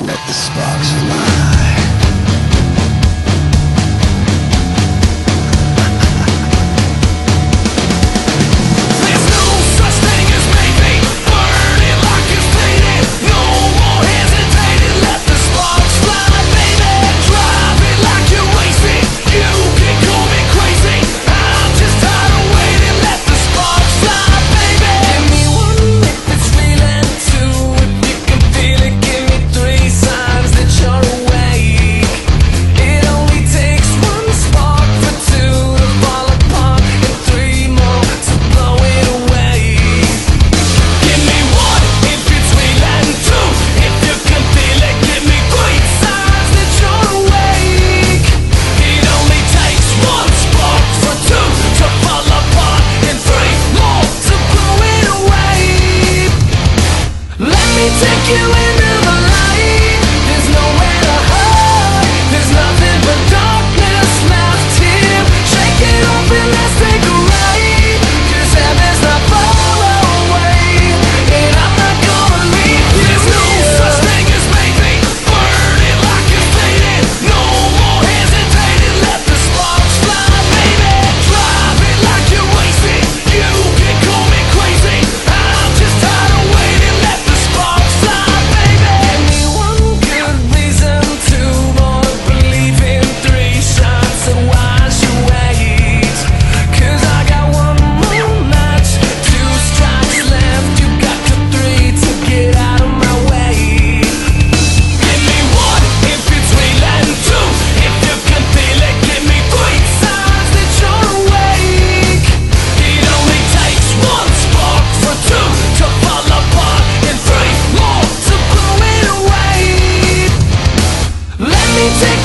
Let the sparks fly.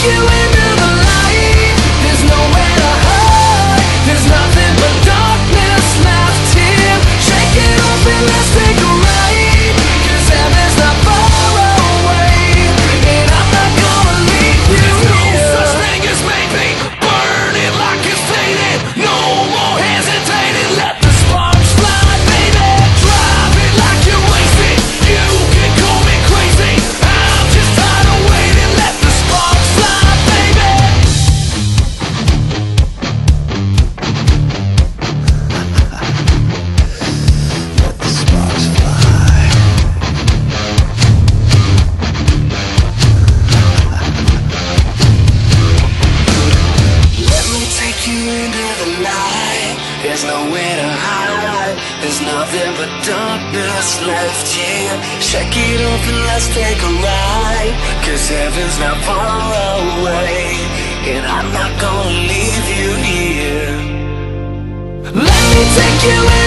you in the nothing but darkness left here. Shake it off and let's take a ride. Cause heaven's not far away And I'm not gonna leave you here. Let me take you in.